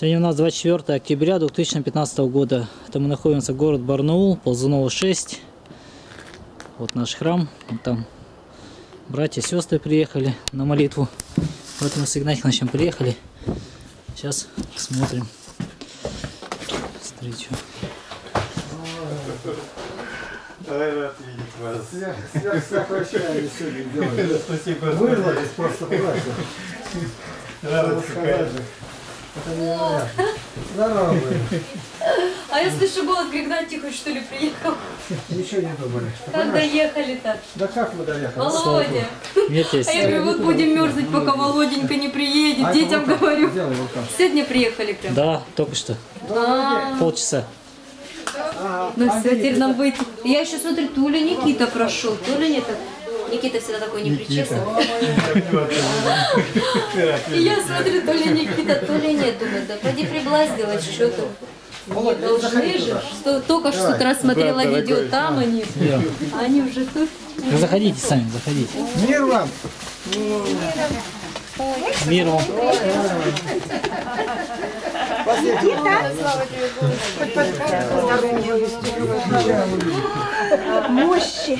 Сегодня у нас 24 октября 2015 года. Это мы находимся город Барнаул, Ползунова 6. Вот наш храм. Вот там братья и сестры приехали на молитву. Вот мы с Игнатьем Ивановичем приехали. Сейчас посмотрим встречу. Рад видеть вас. Сверх, сверх сокращение сегодня делали. Спасибо. Вырвались просто платье. Радость какая. Это невероятно. Здорово были. А я слышу голос Григнат Тихо, что ли, приехал. Ничего не думали. Как доехали-то? Да как мы доехали? Володя. А я говорю, вот будем мерзнуть, пока Володенька не приедет. А Детям говорю. Сделай вот так. Сегодня приехали прям. Да, только что. А, Полчаса. Ага. Ну все, теперь нам выйти. Я еще смотрю, Туля Никита прошел. Туля нет. Никита всегда такой непричесанный. И я смотрю, то ли Никита, то ли нет. Думаю, да поди приблаздилась, что то Не Володя, должны же. Что, только что с утра смотрела видео, там они. А Они уже тут. Ну, заходите сами, заходите. Мир вам. Мир вам. Последний. Мощи.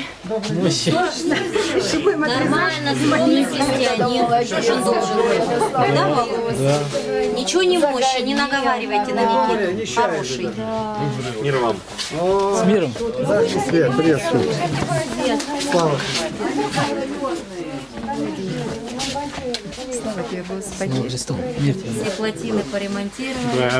Нормально, скромный христианин. Что ж он должен быть? Да, Володя? Ничего не мощи, не наговаривайте на Никиту. Хороший. С миром. Свет, приветствую. Слава. Слава тебе, Господи. Слава Христу. Мир. Все плотины поремонтировали.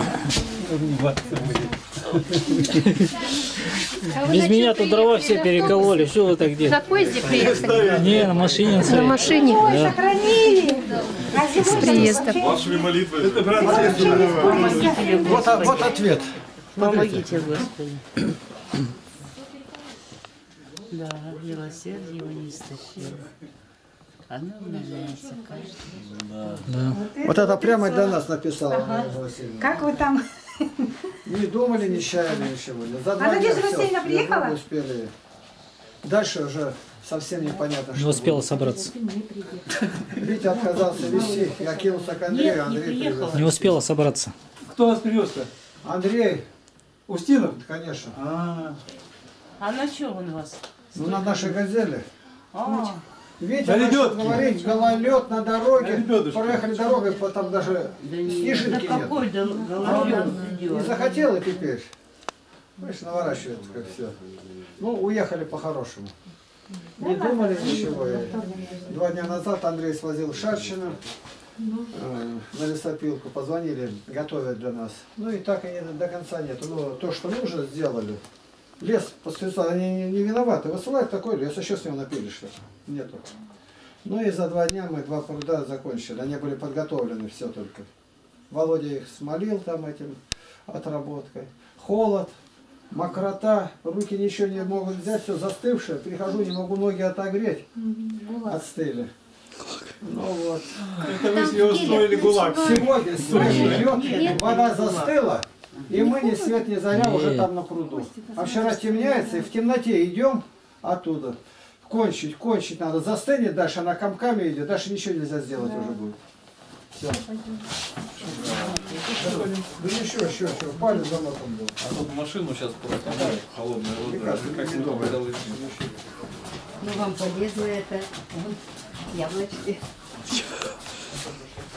Без меня тут дрова все перекололи. Что вы так делаете? На поезде приехали. Не, на машине на машине. С приездом. Вашими молитвами. Это Вот, а- вот ответ. Помогите, Господи. Да, милосердие его не истощило. Оно обновляется каждый Да. Вот это прямо для нас написала Мария Васильевна. Как вы там? Не думали, не чаяли ничего. За два А Надежда Васильевна приехала? успели. Дальше уже совсем непонятно, Не что успела будет. собраться. Витя отказался вести. Я кинулся к Андрею, Нет, не Андрей привез. приехала. Не успела собраться. Кто вас привез-то? Андрей, Устинов? конечно. А, А на чем он вас? Ну, на нашей газели. А, Витя На начал говорить, гололед на дороге. Проехали дорогой, потом даже да не, снежинки да нет. какой гололед Не идет. захотел и теперь. Знаешь, наворачивается как все. Ну, уехали по-хорошему. Не думали ничего. Два дня назад Андрей свозил Шарчина э, на лесопилку. Позвонили, готовят для нас. Ну и так и до конца нет. Ну, то, что нужно, сделали. Лес посредством, они не, не виноваты. Высылают такой лес, а что с него напили, что Нету. Ну и за два дня мы два пруда закончили. Они были подготовлены все только. Володя их смолил там этим отработкой. Холод, мокрота, руки ничего не могут взять, все застывшее. Прихожу, не могу ноги отогреть. Отстыли. Ну вот. это вы себе устроили гулаг. Сегодня снег идет, вода застыла, и мы ни свет ни заря уже там на пруду. А вчера темняется, и в темноте идем оттуда. Кончить, кончить надо. Застынет дальше, она комками идет, дальше ничего нельзя сделать уже будет. Все. Да еще, еще, еще. Палец замотан был. А тут машину сейчас просто холодная вода. Как думал, Ну вам полезно это. Вон, Яблочки.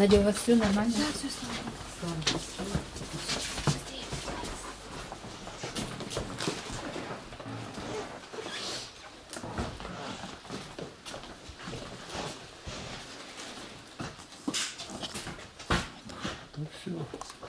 Надя, у вас все нормально? Да, все Ну все.